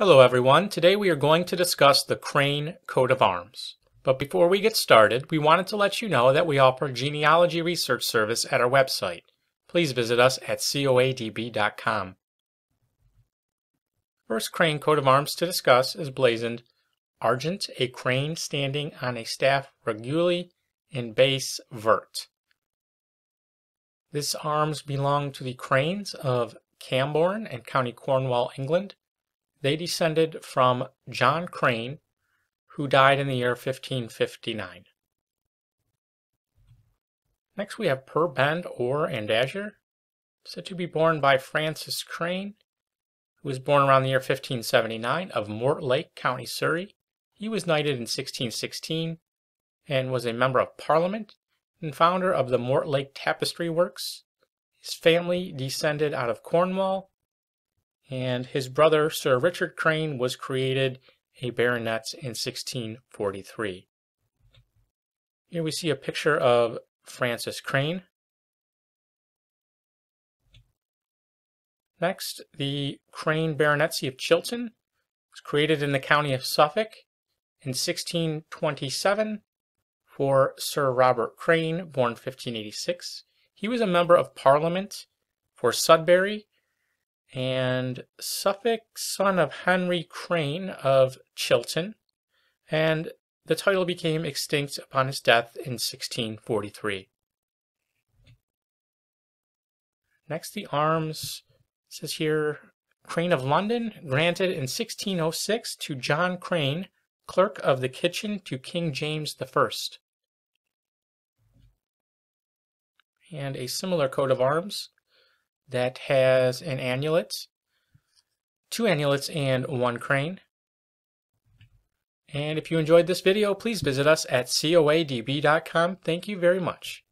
Hello everyone. Today we are going to discuss the Crane coat of arms. But before we get started, we wanted to let you know that we offer genealogy research service at our website. Please visit us at coadb.com. First crane coat of arms to discuss is blazoned Argent, a crane standing on a staff raguly in base vert. This arms belong to the Cranes of Camborne and County Cornwall, England. They descended from John Crane, who died in the year 1559. Next we have Per Bend, Or, and Azure, said to be borne by Francis Crane, who was born around the year 1579 of Mortlake, County Surrey. He was knighted in 1616 and was a member of Parliament and founder of the Mortlake Tapestry Works. His family descended out of Cornwall and his brother, Sir Richard Crane, was created a baronet in 1643. Here we see a picture of Francis Crane. Next, the Crane Baronetcy of Chilton was created in the county of Suffolk in 1627 for Sir Robert Crane, born 1586. He was a member of Parliament for Sudbury and Suffolk, son of Henry Crane of Chilton, and the title became extinct upon his death in 1643. Next, the arms says here Crane of London, granted in 1606 to John Crane, clerk of the kitchen to King James I. And a similar coat of arms that has an annulet, two annulets, and one crane. And if you enjoyed this video, please visit us at coadb.com. Thank you very much.